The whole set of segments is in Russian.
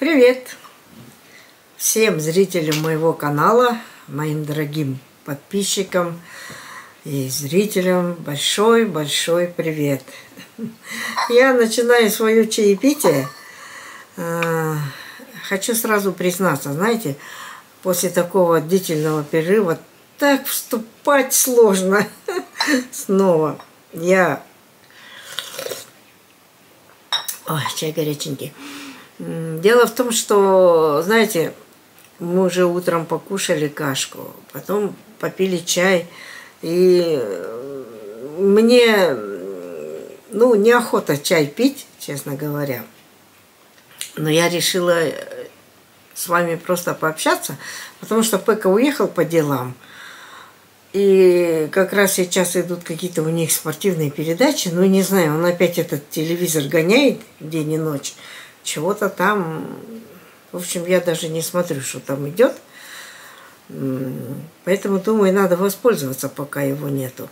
Привет всем зрителям моего канала, моим дорогим подписчикам и зрителям большой-большой привет. Я начинаю свое чаепитие. А, хочу сразу признаться, знаете, после такого длительного перерыва так вступать сложно снова. Я... Ой, чай горяченький. Дело в том, что, знаете, мы уже утром покушали кашку, потом попили чай, и мне, ну, неохота чай пить, честно говоря. Но я решила с вами просто пообщаться, потому что Пека уехал по делам. И как раз сейчас идут какие-то у них спортивные передачи. Ну, не знаю, он опять этот телевизор гоняет день и ночь чего-то там. В общем, я даже не смотрю, что там идет. Поэтому, думаю, надо воспользоваться, пока его нету.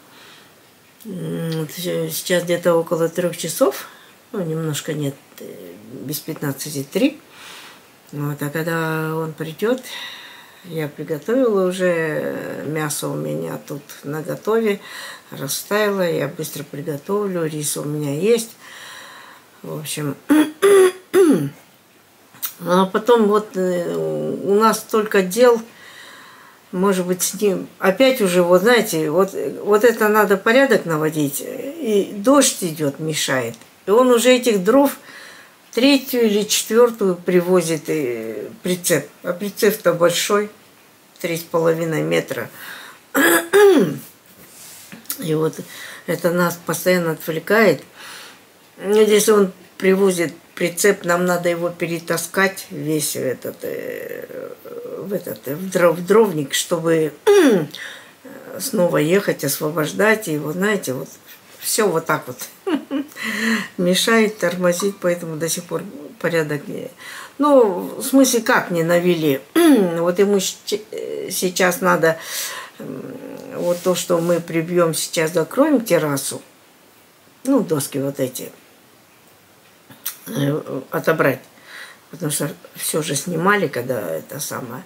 Сейчас где-то около трех часов, ну, немножко нет, э, без 15 Вот, а когда он придет, я приготовила уже, мясо у меня тут на готове, растаяло, я быстро приготовлю, рис у меня есть. В общем, а потом вот э, у нас только дел, может быть, с ним опять уже, вот знаете, вот, вот это надо порядок наводить, и дождь идет, мешает. И он уже этих дров третью или четвертую привозит и э, прицеп. А прицеп-то большой, три с половиной метра. И вот это нас постоянно отвлекает. Если он привозит прицеп, нам надо его перетаскать весь этот, э, в, этот в, дров, в дровник, чтобы снова ехать, освобождать его, знаете, вот все вот так вот. Мешает, тормозит, поэтому до сих пор порядок не... Ну, в смысле, как не навели? вот ему сейчас надо вот то, что мы прибьем сейчас, закроем террасу, ну, доски вот эти, Э, отобрать. Потому что все же снимали, когда это самое.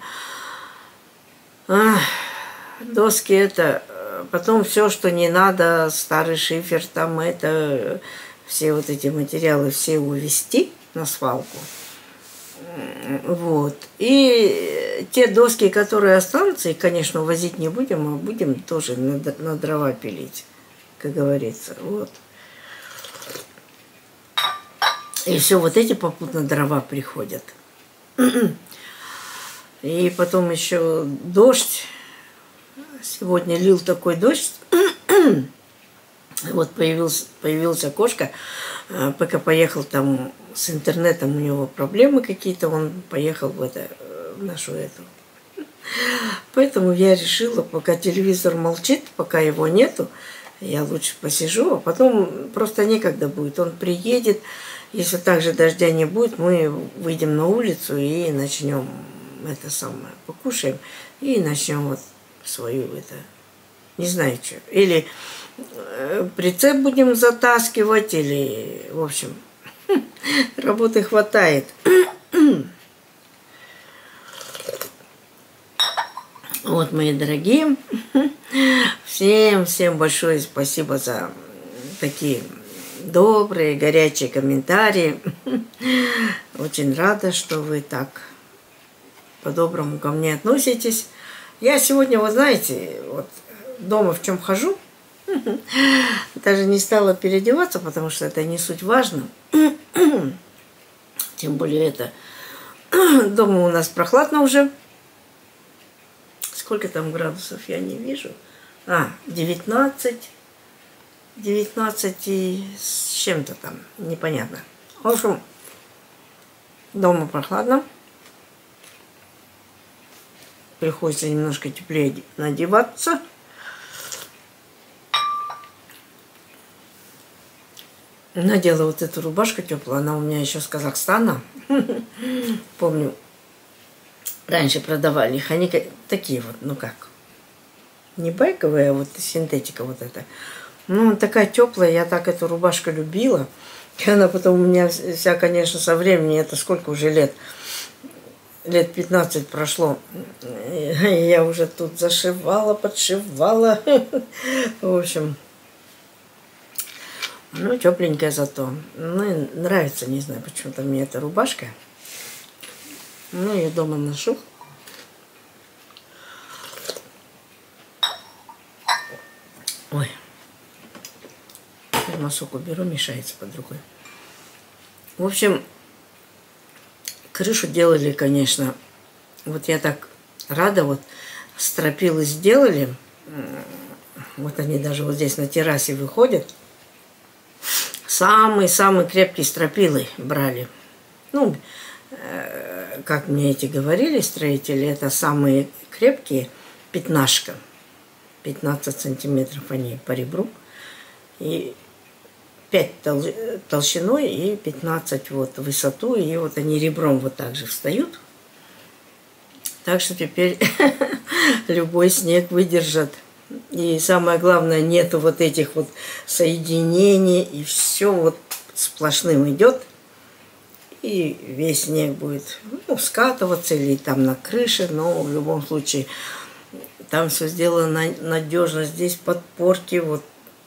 Ах, доски это, потом все, что не надо, старый шифер, там это, все вот эти материалы все увезти на свалку. Вот. И те доски, которые останутся, и, конечно, возить не будем, а будем тоже на дрова пилить, как говорится. Вот. И все, вот эти попутно дрова приходят. И потом еще дождь. Сегодня лил такой дождь. Вот появился, появилась окошко. А, пока поехал там с интернетом, у него проблемы какие-то, он поехал в, это, в нашу эту. Поэтому я решила, пока телевизор молчит, пока его нету, я лучше посижу, а потом просто некогда будет. Он приедет, если также дождя не будет, мы выйдем на улицу и начнем это самое, покушаем и начнем вот свою это, не знаю что. Или э, прицеп будем затаскивать, или, в общем, работы хватает. Вот, мои дорогие, всем-всем большое спасибо за такие добрые, горячие комментарии. Очень рада, что вы так по-доброму ко мне относитесь. Я сегодня, вы знаете, вот дома в чем хожу, даже не стала переодеваться, потому что это не суть важно. Тем более это дома у нас прохладно уже. Сколько там градусов, я не вижу. А, 19. 19 и с чем-то там, непонятно. В общем, дома прохладно. Приходится немножко теплее надеваться. Надела вот эту рубашку теплую, она у меня еще с Казахстана. Помню, раньше продавали их. Они такие вот, ну как, не байковые, а вот синтетика вот эта. Ну, такая теплая, я так эту рубашку любила. И она потом у меня вся, конечно, со временем, это сколько уже лет, лет 15 прошло, я уже тут зашивала, подшивала. В общем, ну, тепленькая зато. Ну, нравится, не знаю, почему-то мне эта рубашка. Ну, я дома ношу. Ой. Термосок уберу, мешается под рукой. В общем, крышу делали, конечно. Вот я так рада, вот стропилы сделали. Вот они даже вот здесь на террасе выходят. Самые-самые крепкие стропилы брали. Ну, э, как мне эти говорили строители, это самые крепкие пятнашка. 15 сантиметров они по ребру. И 5 толщиной и 15 вот высоту. И вот они ребром вот так же встают. Так что теперь любой снег выдержат. И самое главное, нету вот этих вот соединений. И все вот сплошным идет. И весь снег будет ну, скатываться или там на крыше. Но в любом случае там все сделано надежно. Здесь подпорки вот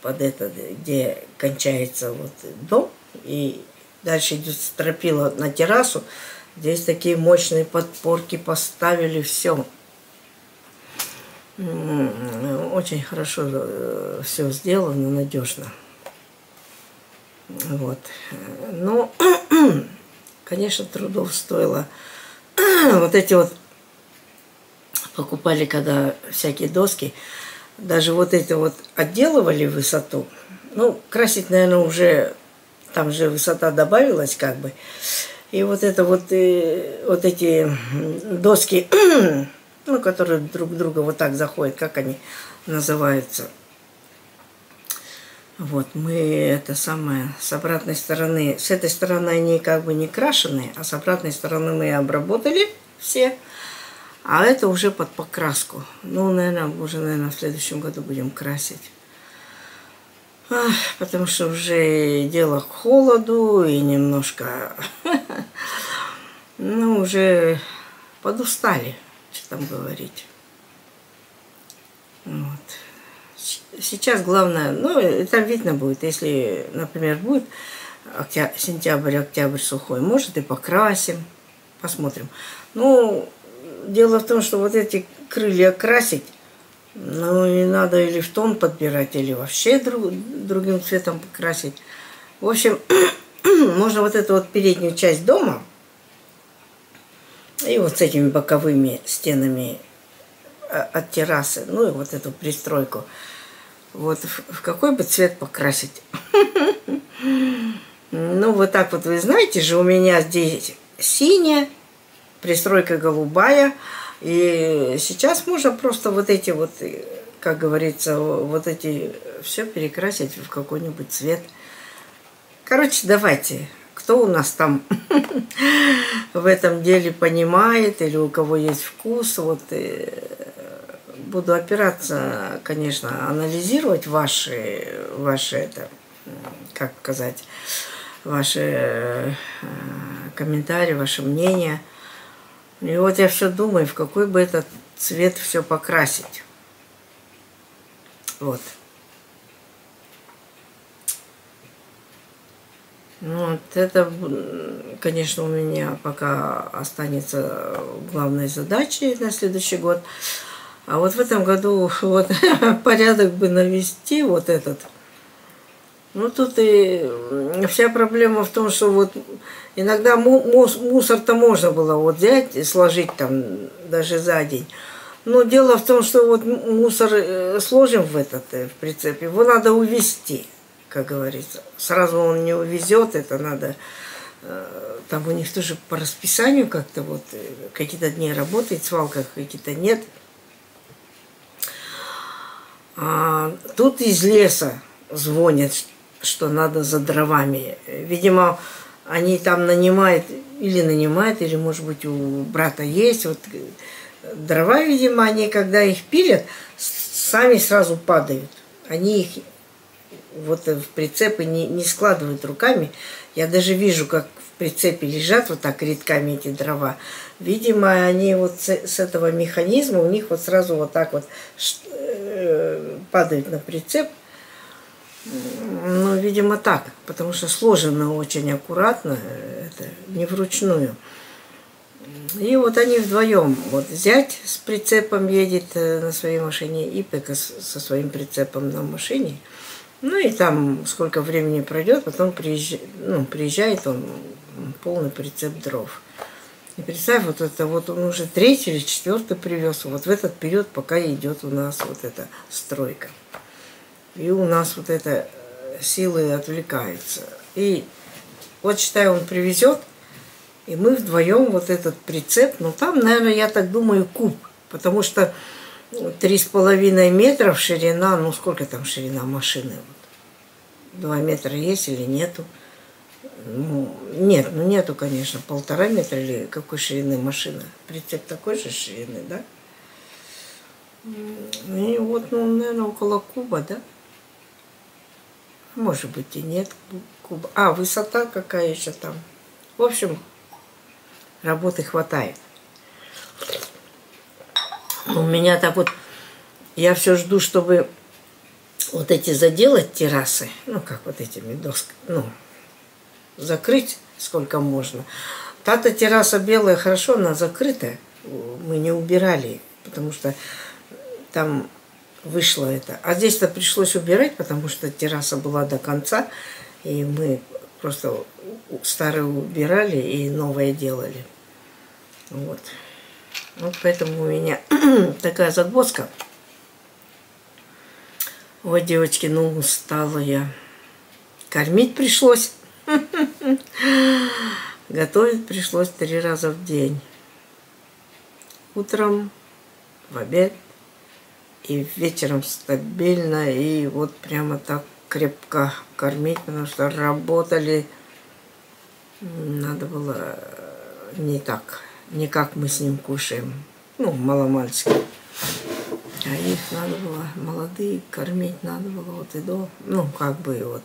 под это, где кончается вот дом, и дальше идет стропила на террасу. Здесь такие мощные подпорки поставили, все. Очень хорошо э, все сделано, надежно. Вот. Но, конечно, трудов стоило. Вот эти вот покупали, когда всякие доски, даже вот это вот отделывали высоту. Ну, красить, наверное, уже там же высота добавилась как бы. И вот это вот, и, э, вот эти доски, ну, которые друг друга вот так заходят, как они называются. Вот, мы это самое, с обратной стороны, с этой стороны они как бы не крашеные, а с обратной стороны мы обработали все. А это уже под покраску. Ну, наверное, уже, наверное, в следующем году будем красить. Ах, потому что уже дело к холоду и немножко, ну, уже подустали, что там говорить. Вот. Сейчас главное, ну, там видно будет, если, например, будет сентябрь, октябрь сухой, может и покрасим, посмотрим. Ну, дело в том, что вот эти крылья красить, ну и надо или в тон подбирать, или вообще друг, другим цветом покрасить. В общем, можно вот эту вот переднюю часть дома и вот с этими боковыми стенами а, от террасы, ну и вот эту пристройку, вот в, какой бы цвет покрасить. Ну, вот так вот, вы знаете же, у меня здесь синяя, пристройка голубая. И сейчас можно просто вот эти вот, как говорится, вот эти все перекрасить в какой-нибудь цвет. Короче, давайте, кто у нас там в этом деле понимает или у кого есть вкус, вот э, буду опираться, конечно, анализировать ваши, ваши это, как сказать, ваши э, комментарии, ваше мнение – и вот я все думаю, в какой бы этот цвет все покрасить. Вот. Ну, вот это, конечно, у меня пока останется главной задачей на следующий год. А вот в этом году вот порядок бы навести вот этот – ну, тут и вся проблема в том, что вот иногда мусор-то можно было вот взять и сложить там даже за день. Но дело в том, что вот мусор э, сложим в этот э, в прицеп, его надо увезти, как говорится. Сразу он не увезет, это надо... Э, там у них тоже по расписанию как-то вот какие-то дни работает свалка, какие-то нет. А тут из леса звонят, что надо за дровами. Видимо, они там нанимают, или нанимают, или, может быть, у брата есть. Вот дрова, видимо, они, когда их пилят, сами сразу падают. Они их вот в прицепы не, не складывают руками. Я даже вижу, как в прицепе лежат вот так редками эти дрова. Видимо, они вот с этого механизма, у них вот сразу вот так вот э, падают на прицеп. Ну, видимо, так, потому что сложено очень аккуратно, это не вручную. И вот они вдвоем, вот зять с прицепом едет э, на своей машине, и Пека со своим прицепом на машине. Ну и там сколько времени пройдет, потом приезжает, ну, приезжает он полный прицеп дров. И представь, вот это вот он уже третий или четвертый привез, вот в этот период, пока идет у нас вот эта стройка. И у нас вот это э, силы отвлекаются. И вот считай, он привезет, и мы вдвоем вот этот прицеп, ну там, наверное, я так думаю, куб, потому что три с половиной метров ширина, ну сколько там ширина машины? Два метра есть или нету? Ну, нет, ну нету, конечно, полтора метра или какой ширины машина. Прицеп такой же ширины, да? И вот, ну, наверное, около куба, да? Может быть и нет куба. А, высота какая еще там. В общем, работы хватает. У меня так вот, я все жду, чтобы вот эти заделать террасы, ну, как вот этими досками, ну, закрыть сколько можно. Та-то терраса белая, хорошо, она закрытая. Мы не убирали, потому что там вышло это. А здесь-то пришлось убирать, потому что терраса была до конца, и мы просто старые убирали и новое делали. Вот. Вот поэтому у меня такая загвоздка. Вот, девочки, ну устала я. Кормить пришлось. Готовить пришлось три раза в день. Утром, в обед и вечером стабильно. И вот прямо так крепко кормить, потому что работали. Надо было не так, не как мы с ним кушаем. Ну, маломальски. А их надо было, молодые, кормить надо было вот и до, ну, как бы вот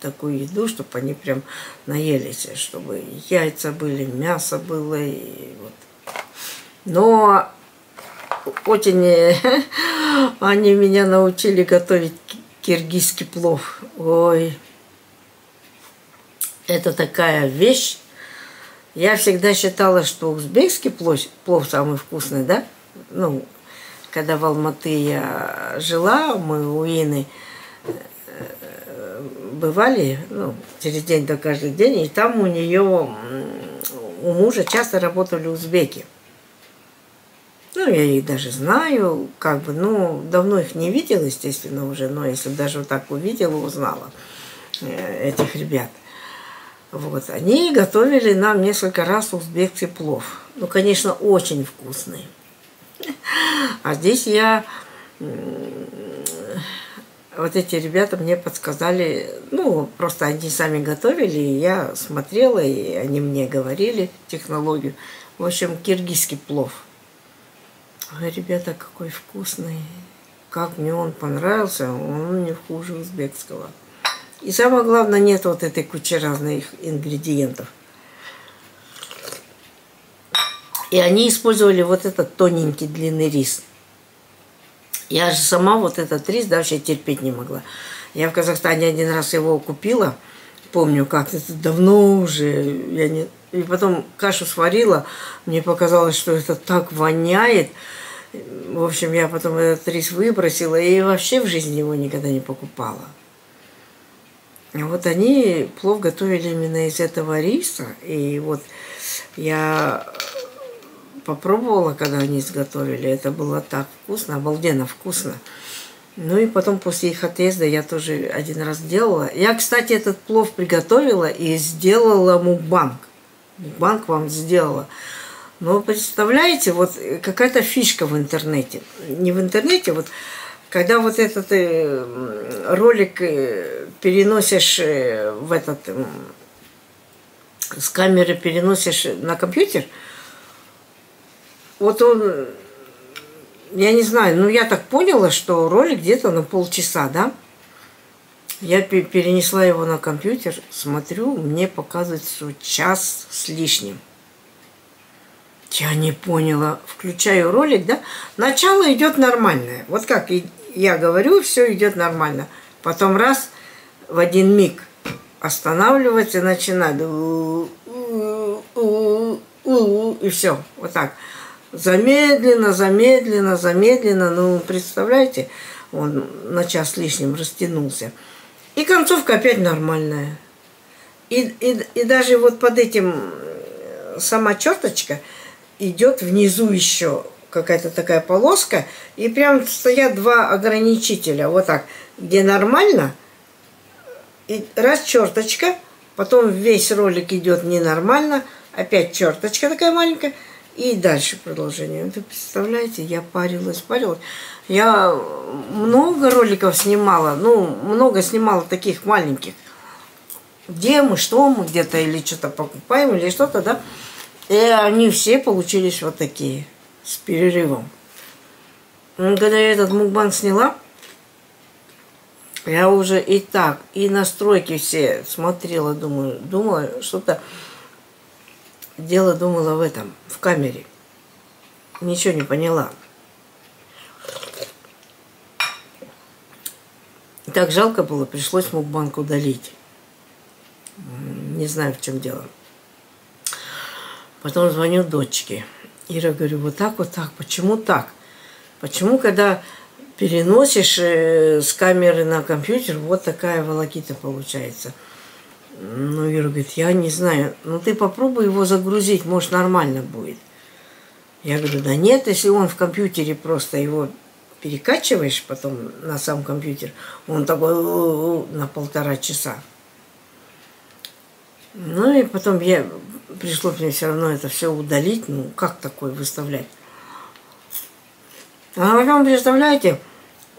такую еду, чтобы они прям наелись, чтобы яйца были, мясо было. И вот. Но очень они меня научили готовить киргизский плов. Ой, это такая вещь. Я всегда считала, что узбекский плов, плов самый вкусный, да? Ну, когда в Алматы я жила, мы у Ины бывали, ну, через день до каждый день, и там у нее, у мужа часто работали узбеки. Ну, я их даже знаю, как бы, ну, давно их не видела, естественно, уже, но если даже вот так увидела, узнала э, этих ребят. Вот, они готовили нам несколько раз узбекский плов. Ну, конечно, очень вкусный. А здесь я вот эти ребята мне подсказали, ну, просто они сами готовили, и я смотрела, и они мне говорили технологию. В общем, киргизский плов. Ой, ребята, какой вкусный. Как мне он понравился, он не хуже узбекского. И самое главное, нет вот этой кучи разных ингредиентов. И они использовали вот этот тоненький длинный рис. Я же сама вот этот рис вообще терпеть не могла. Я в Казахстане один раз его купила, помню, как это давно уже, я не... и потом кашу сварила, мне показалось, что это так воняет. В общем, я потом этот рис выбросила и вообще в жизни его никогда не покупала. А вот они плов готовили именно из этого риса. И вот я попробовала, когда они изготовили. Это было так вкусно, обалденно вкусно. Ну и потом после их отъезда я тоже один раз делала. Я, кстати, этот плов приготовила и сделала мукбанк. Мукбанк вам сделала. Но представляете, вот какая-то фишка в интернете. Не в интернете, вот когда вот этот э, ролик э, переносишь э, в этот с камеры переносишь на компьютер, вот он, я не знаю, ну я так поняла, что ролик где-то на полчаса, да? Я перенесла его на компьютер, смотрю, мне показывает, что час с лишним. Я не поняла. Включаю ролик, да? Начало идет нормальное. Вот как я говорю, все идет нормально. Потом раз, в один миг останавливается начинает. И все. Вот так. Замедленно, замедленно, замедленно. Ну, представляете, он на час с лишним растянулся. И концовка опять нормальная. И, и, и даже вот под этим э, сама черточка идет внизу еще какая-то такая полоска, и прям стоят два ограничителя, вот так, где нормально, и раз черточка, потом весь ролик идет ненормально, опять черточка такая маленькая, и дальше продолжение. Вы представляете, я парилась, парилась. Я много роликов снимала, ну, много снимала таких маленьких. Где мы, что мы где-то, или что-то покупаем, или что-то, да. И они все получились вот такие, с перерывом. Когда я этот мукбан сняла, я уже и так, и настройки все смотрела, думаю, думала, что-то дело думала в этом, в камере. Ничего не поняла. Так жалко было, пришлось мукбанк удалить. Не знаю, в чем дело. Потом звоню дочке. Ира, говорю, вот так, вот так. Почему так? Почему, когда переносишь э, с камеры на компьютер, вот такая волокита получается? Ну, Ира говорит, я не знаю. Ну, ты попробуй его загрузить, может, нормально будет. Я говорю, да нет, если он в компьютере просто его перекачиваешь потом на сам компьютер, он такой на полтора часа. Ну и потом я пришлось мне все равно это все удалить. Ну, как такое выставлять? А потом, представляете,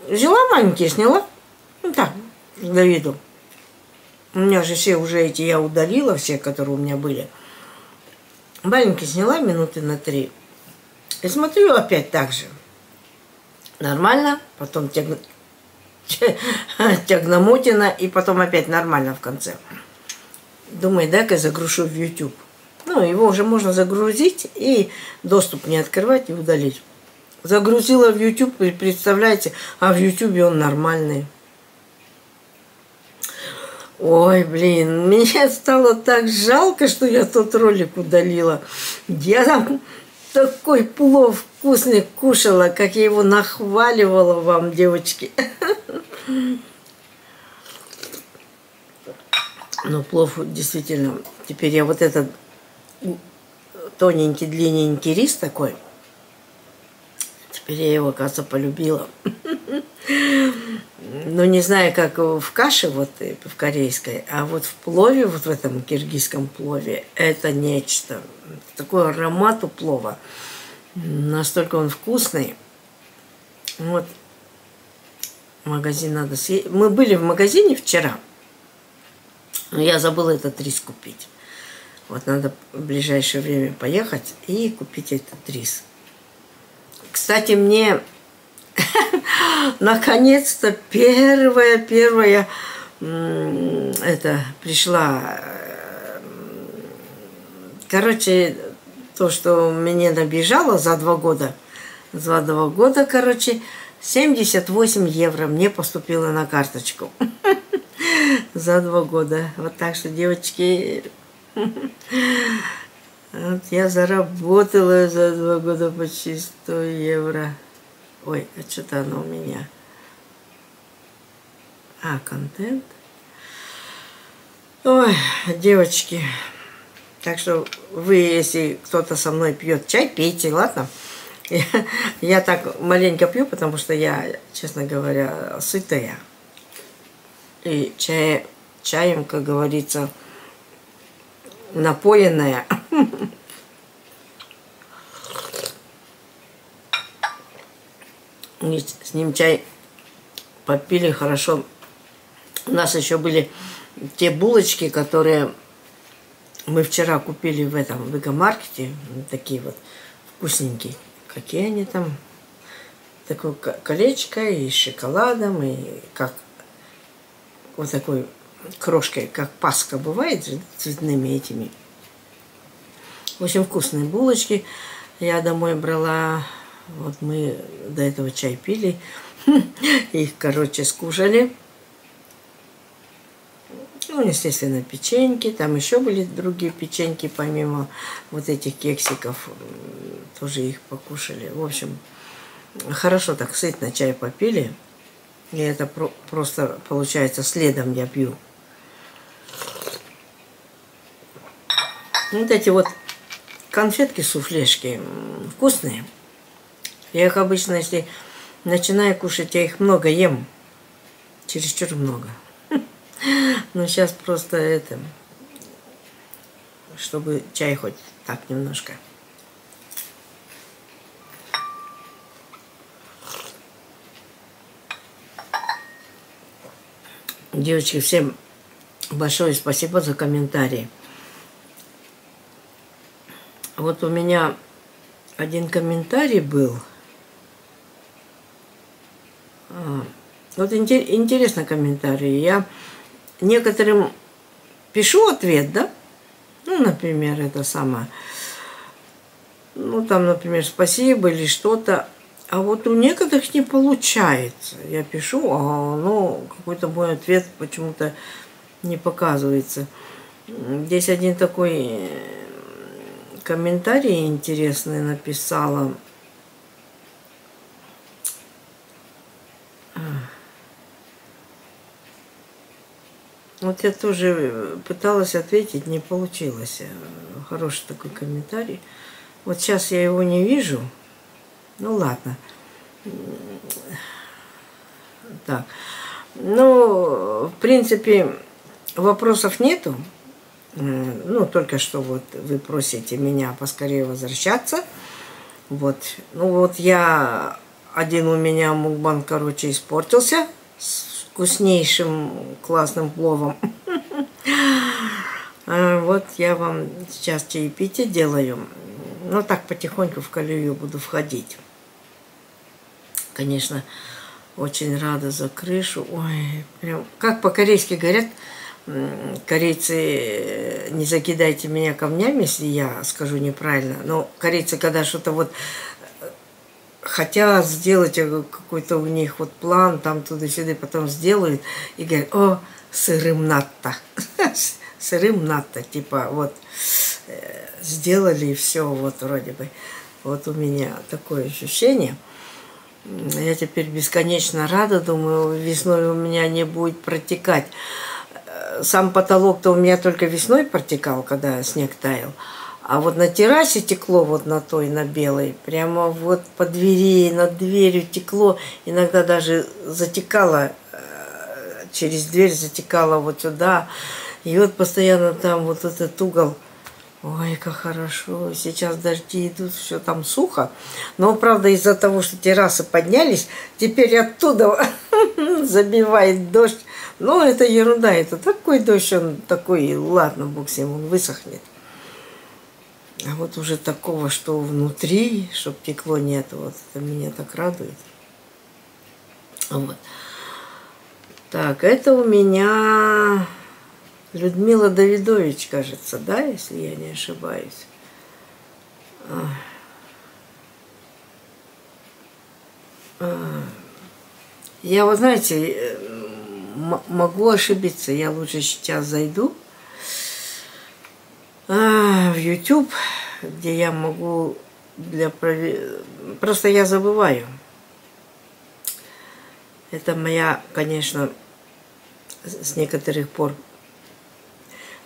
взяла маленькие, сняла. Ну так, с Давиду. У меня же все уже эти я удалила, все, которые у меня были. Маленькие сняла минуты на три. И смотрю опять так же. Нормально, потом тяг... тягномотина, и потом опять нормально в конце. Думаю, дай-ка загрушу в YouTube. Ну, его уже можно загрузить и доступ не открывать и удалить. Загрузила в YouTube, представляете, а в YouTube он нормальный. Ой, блин, мне стало так жалко, что я тот ролик удалила. Я там такой плов вкусный кушала, как я его нахваливала вам, девочки. Ну, плов действительно. Теперь я вот этот тоненький, длинненький рис такой. Теперь я его, кажется, полюбила. Ну, не знаю, как в каше вот э, в корейской, а вот в плове, вот в этом киргизском плове, это нечто. Такой аромат у плова. Настолько он вкусный. Вот. Магазин надо съесть. Мы были в магазине вчера. Но я забыла этот рис купить. Вот надо в ближайшее время поехать и купить этот рис. Кстати, мне наконец-то первая, первая это пришла. Короче, то, что мне набежало за два года, за два года, короче, 78 евро мне поступило на карточку. За два года. Вот так что, девочки, вот я заработала за два года почти 100 евро. Ой, а что-то оно у меня. А, контент. Ой, девочки. Так что вы, если кто-то со мной пьет чай, пейте, ладно? Я, я так маленько пью, потому что я, честно говоря, сытая. И чай, чаем, как говорится, напоенная. с ним чай попили хорошо. У нас еще были те булочки, которые мы вчера купили в этом в экомаркете. Такие вот вкусненькие. Какие они там? Такое колечко и с шоколадом, и как вот такой крошкой, как паска бывает цветными этими. Очень вкусные булочки. Я домой брала, вот мы до этого чай пили, их, короче, скушали. Ну, естественно, печеньки, там еще были другие печеньки, помимо вот этих кексиков, тоже их покушали. В общем, хорошо так сытно чай попили. И это про просто, получается, следом я пью. Вот эти вот конфетки-суфлешки вкусные. Я их обычно, если начинаю кушать, я их много ем. Чересчур много. Но сейчас просто это, чтобы чай хоть так немножко. Девочки, всем большое спасибо за комментарии. Вот у меня один комментарий был. Вот интересный комментарий. Я некоторым пишу ответ, да? Ну, например, это самое. Ну, там, например, спасибо или что-то. А вот у некоторых не получается. Я пишу, а ну, какой-то мой ответ почему-то не показывается. Здесь один такой комментарий интересный написала. Вот я тоже пыталась ответить, не получилось. Хороший такой комментарий. Вот сейчас я его не вижу. Ну ладно. Так. Ну, в принципе, вопросов нету. Ну, только что вот вы просите меня поскорее возвращаться. Вот. Ну, вот я... Один у меня мукбан, короче, испортился вкуснейшим классным пловом. А, вот я вам сейчас чаепитие делаю. Ну, так потихоньку в колею буду входить. Конечно, очень рада за крышу. Ой, прям, как по-корейски говорят, корейцы, э, не закидайте меня камнями, если я скажу неправильно, но корейцы, когда что-то вот хотят сделать э, какой-то у них вот план, там туда-сюда, потом сделают и говорят, о, сырым натто. сырым натто, типа вот сделали и все, вот вроде бы. Вот у меня такое ощущение. Я теперь бесконечно рада, думаю, весной у меня не будет протекать сам потолок-то у меня только весной протекал, когда снег таял. А вот на террасе текло, вот на той, на белой, прямо вот по двери, над дверью текло, иногда даже затекало, э, через дверь затекало вот сюда. И вот постоянно там вот этот угол, ой, как хорошо, сейчас дожди идут, все там сухо. Но, правда, из-за того, что террасы поднялись, теперь оттуда забивает дождь. Но это ерунда, это такой дождь, он такой, ладно, бог с ним, он высохнет. А вот уже такого, что внутри, чтобы текло нет, вот это меня так радует. Вот. Так, это у меня Людмила Давидович, кажется, да, если я не ошибаюсь. Я, вы знаете, могу ошибиться. Я лучше сейчас зайду а, в YouTube, где я могу для. Просто я забываю. Это моя, конечно, с некоторых пор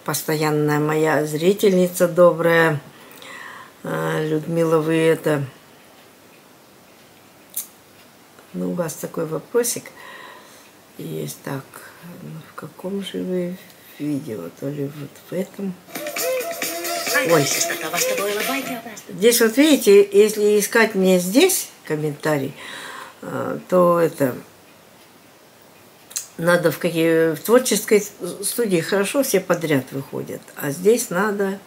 постоянная моя зрительница добрая. А, Людмила, вы это... Ну, у вас такой вопросик – есть так, ну, в каком же вы видео, то ли вот в этом. Ой. Здесь вот видите, если искать мне здесь комментарий, а, то это надо в какие в творческой студии хорошо все подряд выходят, а здесь надо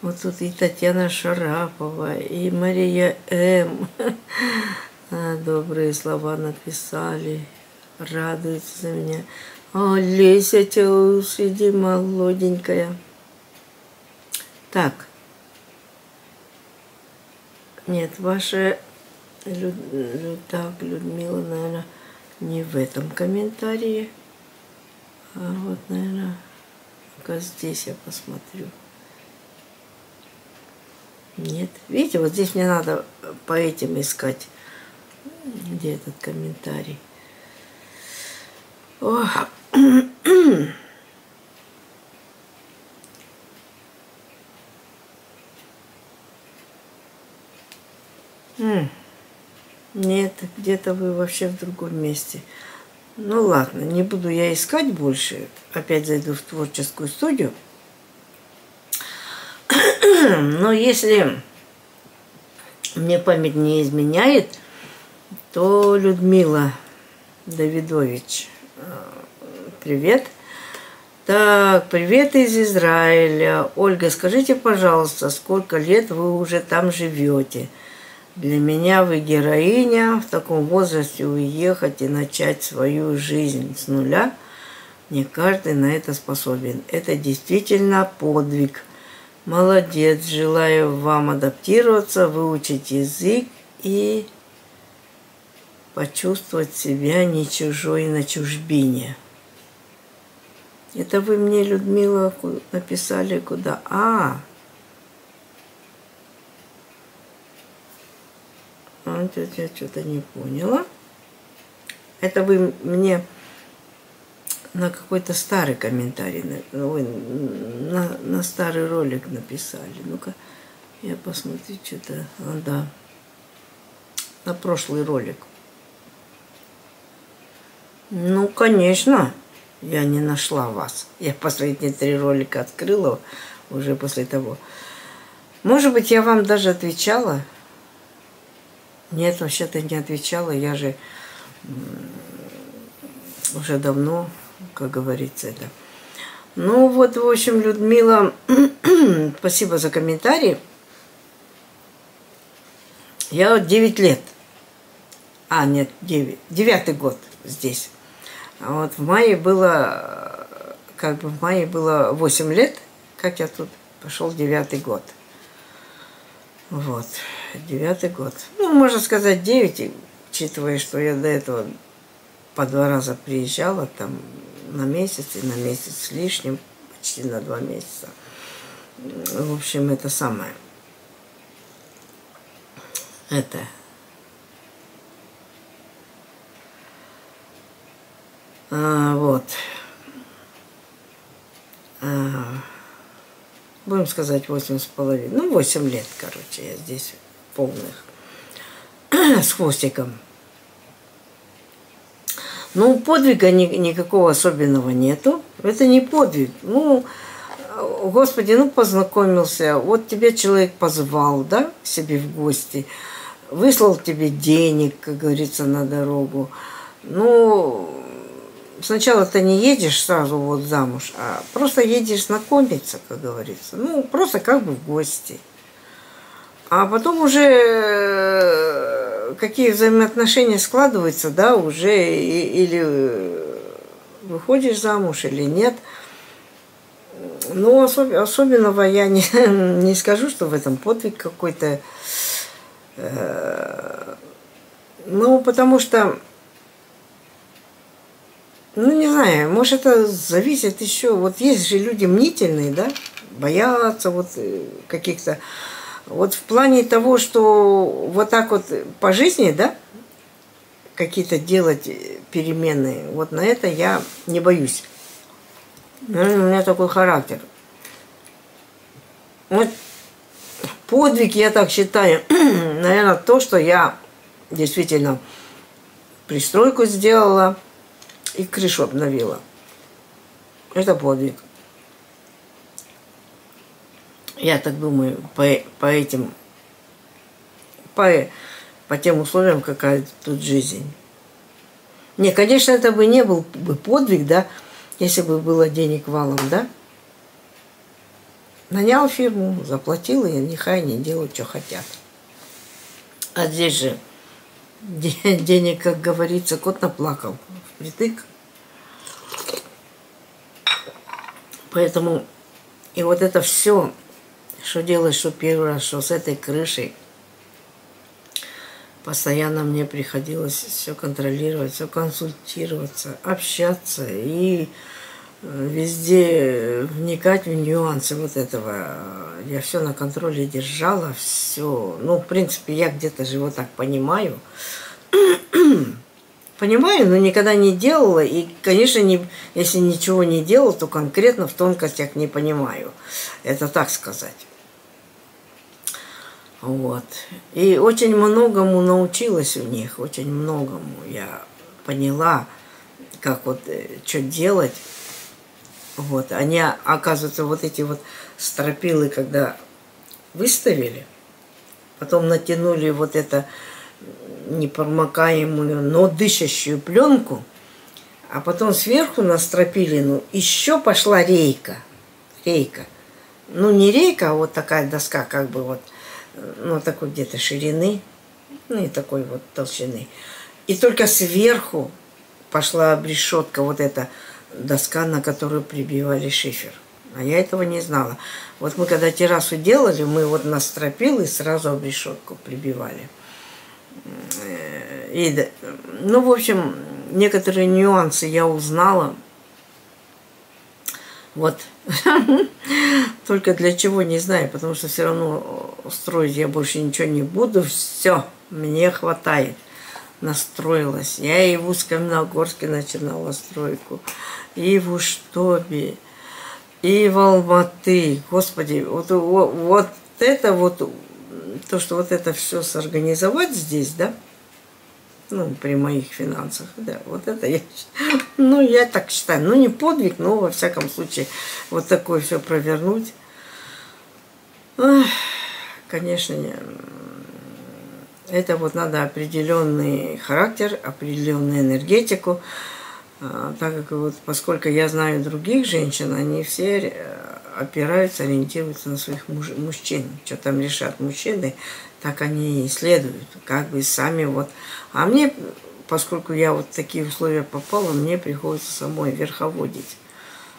вот тут и Татьяна Шарапова, и Мария М. Добрые слова написали. Радуется за меня. О, Леся, сиди, молоденькая. Так. Нет, ваша Люд... Так, Людмила, наверное, не в этом комментарии. А вот, наверное, здесь я посмотрю. Нет. Видите, вот здесь мне надо по этим искать. Где этот комментарий? О. Нет, где-то вы вообще в другом месте. Ну ладно, не буду я искать больше. Опять зайду в творческую студию. Но если мне память не изменяет, то Людмила Давидович, э, привет. Так, привет из Израиля. Ольга, скажите, пожалуйста, сколько лет вы уже там живете? Для меня вы героиня в таком возрасте уехать и начать свою жизнь с нуля. Не каждый на это способен. Это действительно подвиг. Молодец. Желаю вам адаптироваться, выучить язык и почувствовать себя не чужой на чужбине. Это вы мне, Людмила, написали куда? А, А, я что-то не поняла. Это вы мне на какой-то старый комментарий, ой, на, на старый ролик написали. Ну-ка, я посмотрю, что-то, а, да, на прошлый ролик. Ну, конечно, я не нашла вас. Я последние три ролика открыла уже после того. Может быть, я вам даже отвечала, нет, вообще-то не отвечала. Я же уже давно, как говорится, это. Ну вот, в общем, Людмила, спасибо за комментарий. Я вот 9 лет. А, нет, 9. Девятый год здесь. А вот в мае было, как бы в мае было 8 лет, как я тут пошел девятый год. Вот, девятый год. Ну, можно сказать, девять, учитывая, что я до этого по два раза приезжала там на месяц и на месяц с лишним, почти на два месяца. В общем, это самое. Это. А, вот. А, будем сказать, восемь с половиной, ну, восемь лет, короче, я здесь полных, с хвостиком. Ну, подвига ни, никакого особенного нету. Это не подвиг. Ну, Господи, ну познакомился, вот тебе человек позвал, да, к себе в гости, выслал тебе денег, как говорится, на дорогу. Ну, сначала ты не едешь сразу вот замуж, а просто едешь знакомиться, как говорится. Ну, просто как бы в гости. А потом уже э, какие взаимоотношения складываются, да, уже или выходишь замуж или нет. Ну, особ, особенного я не, не скажу, что в этом подвиг какой-то. Э, ну, потому что ну, не знаю, может, это зависит еще. Вот есть же люди мнительные, да, боятся вот э, каких-то... Вот в плане того, что вот так вот по жизни, да, какие-то делать перемены, вот на это я не боюсь. Ну, у меня такой характер. Вот подвиг, я так считаю, наверное, то, что я действительно пристройку сделала – и крышу обновила. Это подвиг. Я так думаю, по, по этим, по, по тем условиям, какая тут жизнь. Не, конечно, это бы не был бы подвиг, да, если бы было денег валом, да. Нанял фирму, заплатил, и нехай они делают, что хотят. А здесь же денег, как говорится, кот наплакал. Впритык. Поэтому и вот это все, что делаешь, что первый раз, что с этой крышей, постоянно мне приходилось все контролировать, все консультироваться, общаться и э, везде вникать в нюансы вот этого. Я все на контроле держала, все. Ну, в принципе, я где-то же вот так понимаю. Понимаю, но никогда не делала. И, конечно, не, если ничего не делала, то конкретно в тонкостях не понимаю. Это так сказать. Вот. И очень многому научилась у них, очень многому я поняла, как вот, э, что делать. Вот. Они, оказывается, вот эти вот стропилы, когда выставили, потом натянули вот это непромокаемую, но дышащую пленку, а потом сверху на стропилину еще пошла рейка. Рейка. Ну, не рейка, а вот такая доска, как бы вот, ну, такой где-то ширины, ну, и такой вот толщины. И только сверху пошла обрешетка, вот эта доска, на которую прибивали шифер. А я этого не знала. Вот мы когда террасу делали, мы вот на стропил и сразу обрешетку прибивали. И, ну, в общем, некоторые нюансы я узнала. Вот. Только для чего, не знаю, потому что все равно строить я больше ничего не буду. Все, мне хватает. Настроилась. Я и в Узком-Нагорске начинала стройку, и в Уштобе, и в Алматы. Господи, вот, вот, вот это вот то, что вот это все сорганизовать здесь, да, ну, при моих финансах, да, вот это я, ну, я так считаю, ну, не подвиг, но, во всяком случае, вот такое все провернуть, Ах, конечно, это вот надо определенный характер, определенную энергетику, а, так как вот, поскольку я знаю других женщин, они все э, опираются, ориентируются на своих муж, мужчин. Что там решат мужчины, так они и следуют. Как бы сами вот. А мне, поскольку я вот в такие условия попала, мне приходится самой верховодить.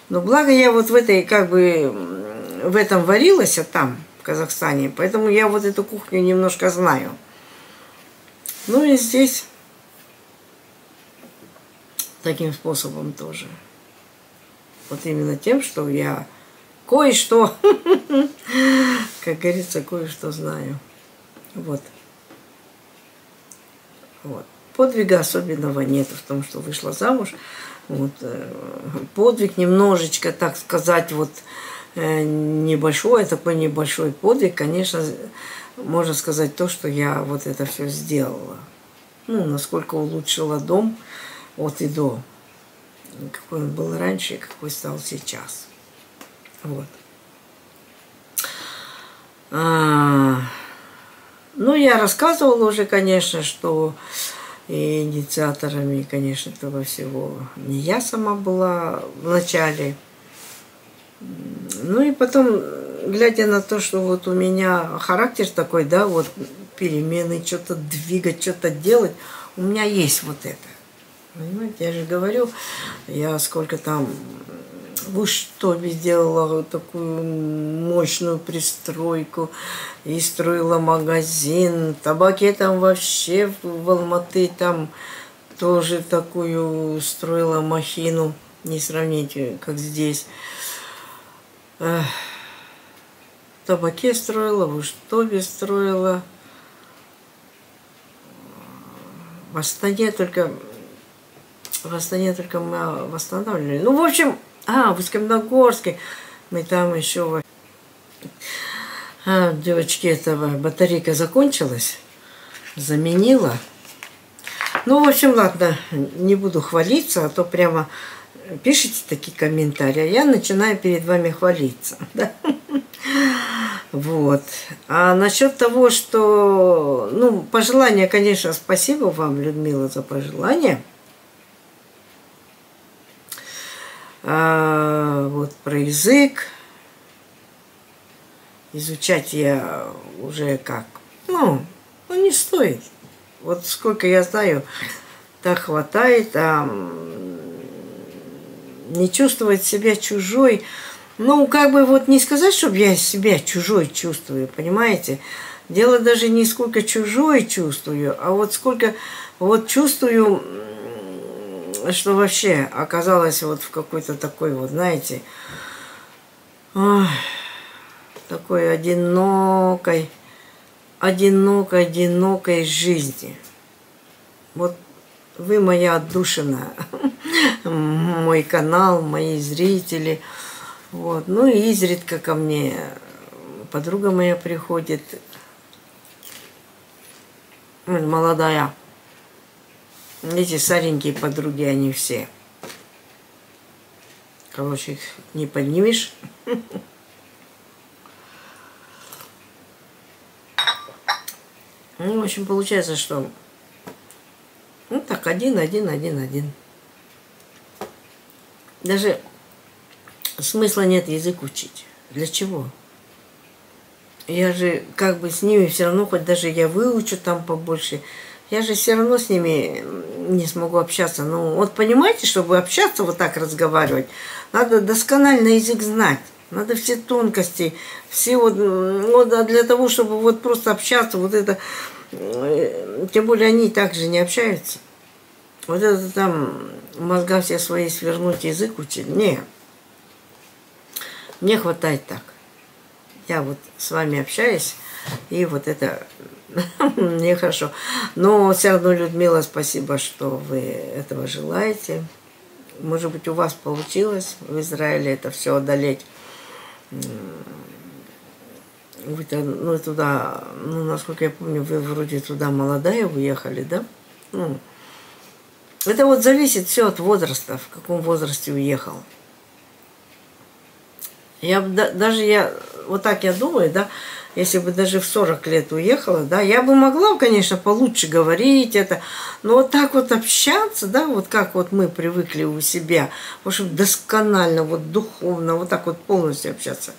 Но благо я вот в этой, как бы, в этом варилась, а там, в Казахстане. Поэтому я вот эту кухню немножко знаю. Ну и здесь таким способом тоже. Вот именно тем, что я кое-что, как говорится, кое-что знаю. Вот. Вот. Подвига особенного нет в том, что вышла замуж. Вот. Э, подвиг немножечко, так сказать, вот э, небольшой, такой небольшой подвиг, конечно, можно сказать то, что я вот это все сделала. Ну, насколько улучшила дом от и до. Какой он был раньше какой стал сейчас. Вот. А, ну, я рассказывала уже, конечно, что и инициаторами, конечно, этого всего не я сама была в начале. Ну и потом, глядя на то, что вот у меня характер такой, да, вот перемены, что-то двигать, что-то делать, у меня есть вот это. Понимаете, я же говорю, я сколько там в Уштобе сделала такую мощную пристройку и строила магазин. Табаке там вообще в Алматы там тоже такую строила махину. Не сравните, как здесь. Табаке строила, в Уштобе строила. В Астане только в Астане только мы восстанавливали. Ну, в общем, а, в Искамногорске. Мы там еще... А, девочки, этого батарейка закончилась. Заменила. Ну, в общем, ладно, не буду хвалиться, а то прямо пишите такие комментарии, а я начинаю перед вами хвалиться. Вот. А насчет того, что... Ну, пожелания, конечно, спасибо вам, Людмила, за пожелания. А, вот про язык. Изучать я уже как, ну, ну не стоит. Вот сколько я знаю, так хватает, а не чувствовать себя чужой. Ну, как бы вот не сказать, чтобы я себя чужой чувствую, понимаете? Дело даже не сколько чужой чувствую, а вот сколько вот чувствую, что вообще оказалось вот в какой-то такой вот, знаете, ой, такой одинокой, одинокой, одинокой жизни. Вот вы моя отдушина, мой канал, мои зрители. Вот. Ну и изредка ко мне подруга моя приходит, молодая. Эти старенькие подруги, они все. Короче, их не поднимешь. Ну, в общем, получается, что ну так, один, один, один, один. Даже смысла нет язык учить. Для чего? Я же как бы с ними все равно, хоть даже я выучу там побольше, я же все равно с ними не смогу общаться. Ну, вот понимаете, чтобы общаться, вот так разговаривать, надо досконально язык знать. Надо все тонкости, все вот, вот а для того, чтобы вот просто общаться, вот это, э, тем более они также не общаются. Вот это там мозга все свои свернуть язык учить. Не. Мне хватает так. Я вот с вами общаюсь, и вот это мне хорошо. Но все равно, Людмила, спасибо, что вы этого желаете. Может быть, у вас получилось в Израиле это все одолеть вы ну, туда, ну, насколько я помню, вы вроде туда молодая уехали, да? Ну, это вот зависит все от возраста, в каком возрасте уехал. Я даже я, вот так я думаю, да, если бы даже в 40 лет уехала, да, я бы могла, конечно, получше говорить это, но вот так вот общаться, да, вот как вот мы привыкли у себя, в общем, досконально, вот духовно, вот так вот полностью общаться.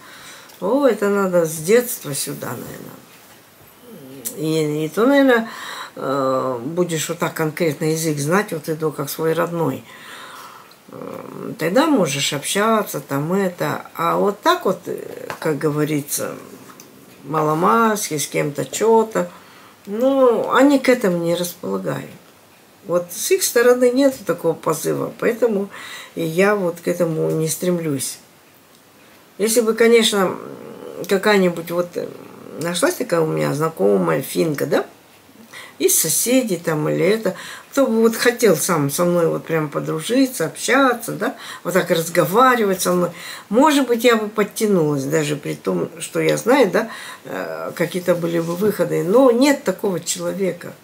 О, это надо с детства сюда, наверное. И, и то, наверное, э, будешь вот так конкретно язык знать, вот это как свой родной. Э, тогда можешь общаться, там это. А вот так вот, э, как говорится, маломальски, с кем-то что-то. Ну, они к этому не располагают. Вот с их стороны нет такого позыва, поэтому я вот к этому не стремлюсь. Если бы, конечно, какая-нибудь вот э, нашлась такая у меня знакомая финка, да, из соседей там или это, кто бы вот хотел сам со мной вот прям подружиться, общаться, да, вот так разговаривать со мной. Может быть, я бы подтянулась, даже при том, что я знаю, да, э, какие-то были бы выходы, но нет такого человека.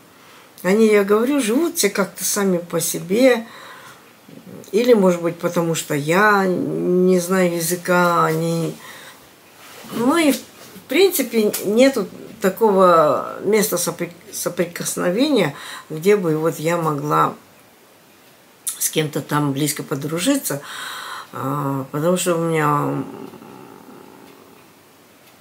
Они, я говорю, живут все как-то сами по себе, или, может быть, потому что я не знаю языка, они... Ну и, в принципе, нету такого места соприкосновения, где бы вот я могла с кем-то там близко подружиться, а, потому что у меня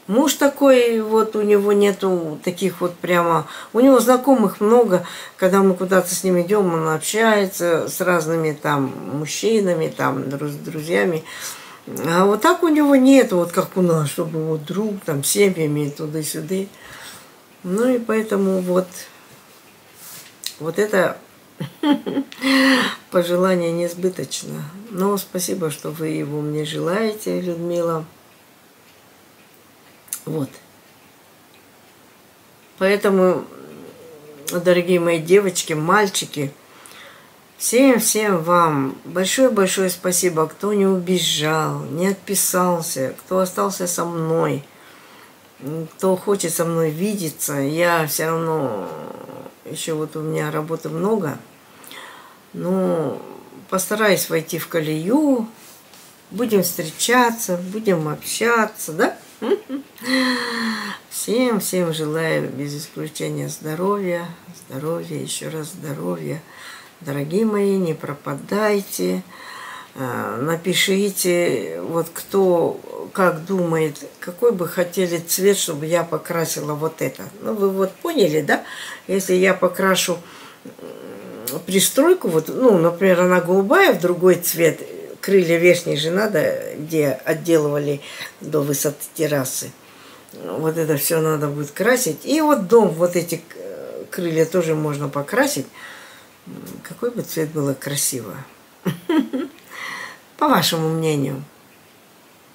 муж такой, вот у него нету таких вот прямо, у него знакомых много, когда мы куда-то с ним идем, он общается с разными там мужчинами, там, с друзьями, а вот так у него нет, вот как у нас, чтобы вот друг, там, семьями туда-сюда. Ну и поэтому вот, вот это пожелание несбыточно. Но спасибо, что вы его мне желаете, Людмила. Вот. Поэтому, дорогие мои девочки, мальчики, Всем-всем вам большое-большое спасибо, кто не убежал, не отписался, кто остался со мной, кто хочет со мной видеться. Я все равно, еще вот у меня работы много, но постараюсь войти в колею, будем встречаться, будем общаться, да? Всем, всем желаю без исключения здоровья, здоровья, еще раз здоровья. Дорогие мои, не пропадайте. Э, напишите, вот кто как думает, какой бы хотели цвет, чтобы я покрасила вот это. Ну, вы вот поняли, да? Если я покрашу пристройку, вот, ну, например, она голубая в другой цвет, крылья верхние же надо, где отделывали до высоты террасы. Вот это все надо будет красить. И вот дом, вот эти э, крылья тоже можно покрасить. Какой бы цвет было красиво. По вашему мнению.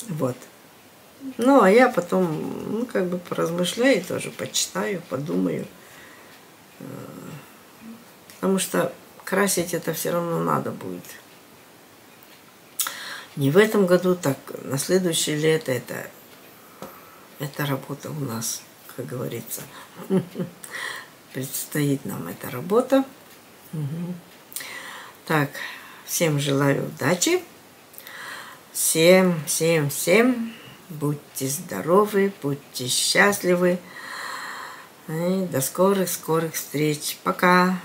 Вот. Ну, а я потом, ну, как бы поразмышляю тоже, почитаю, подумаю. Э, потому что красить это все равно надо будет. Не в этом году, так на следующее лето это, это работа у нас, как говорится. Предстоит нам эта работа. Так, всем желаю удачи. Всем, всем, всем будьте здоровы, будьте счастливы. И до скорых-скорых встреч. Пока!